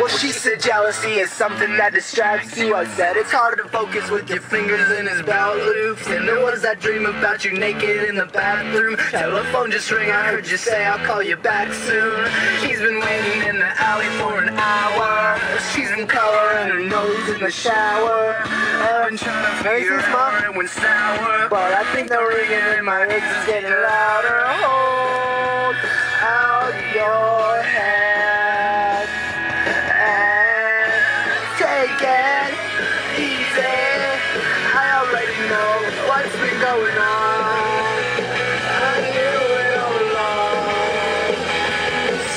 Well, she said jealousy is something that distracts you. I said it's hard to focus with your fingers in his belt loops. And there was that dream about you naked in the bathroom. Telephone just rang, I heard you say I'll call you back soon. He's been waiting in the alley for an hour. She's been coloring her nose in the shower. Been trying to figure out when sour. But I think the ringing in my ears is getting louder. Take it easy. I already know what's been going on. I knew it all along.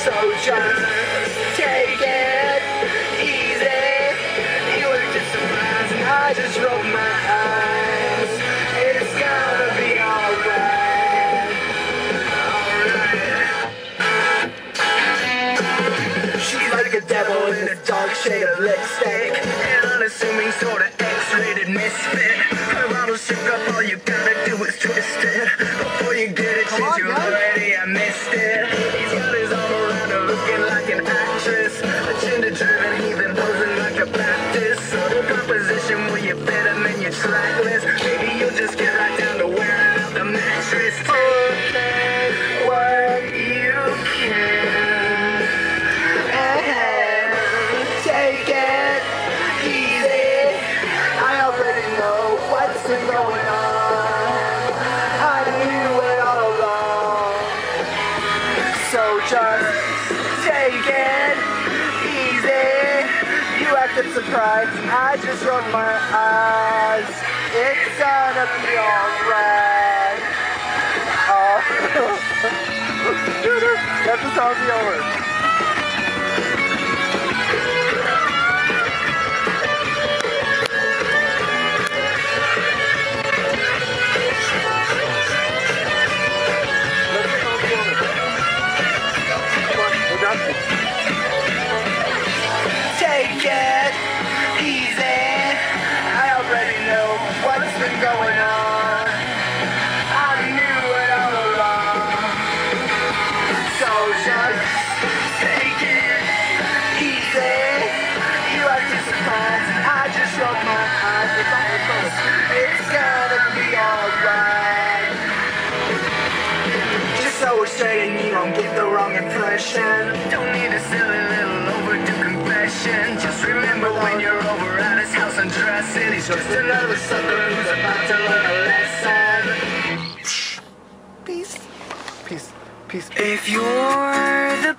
So just take it easy. You were just surprised and I just rolled my eyes. It's gonna be alright. Alright. She's like a devil in a dark shade of lipstick. Misfit. Her bottle shook up, all you gotta do is twist it. Before you get a chance, you're already, I missed it. He's got his arm around her, looking like an actress. Agenda-driven heathen, posing like a Baptist. Sort of composition where you fit him in your track list. Surprised. I just rolled my eyes. It's gonna be alright. Oh. That's the song be over. Going on. I knew it all along. So just take it easy. You are surprised. I just my eyes. It's gonna be alright. Just we're straight you don't get the wrong impression. Don't need a silly just another sucker who's about to learn a lesson. Peace. Peace. Peace. If you're the